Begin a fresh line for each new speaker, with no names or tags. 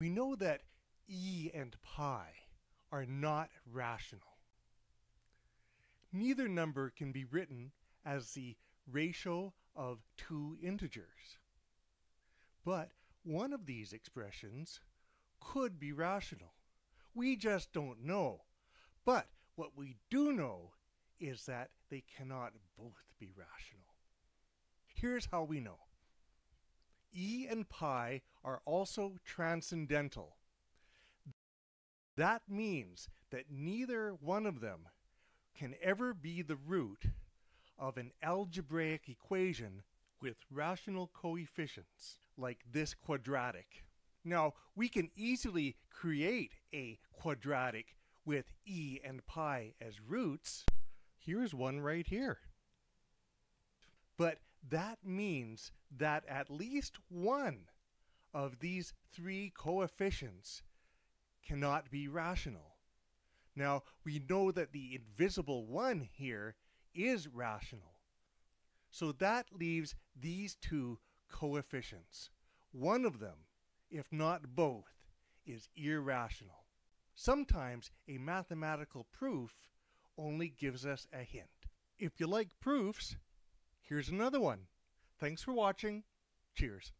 We know that e and pi are not rational. Neither number can be written as the ratio of two integers. But one of these expressions could be rational. We just don't know. But what we do know is that they cannot both be rational. Here's how we know. E and pi are also transcendental. That means that neither one of them can ever be the root of an algebraic equation with rational coefficients like this quadratic. Now, we can easily create a quadratic with e and pi as roots. Here's one right here. But that means that at least one of these three coefficients cannot be rational. Now, we know that the invisible one here is rational. So that leaves these two coefficients. One of them, if not both, is irrational. Sometimes a mathematical proof only gives us a hint. If you like proofs, here's another one. Thanks for watching. Cheers.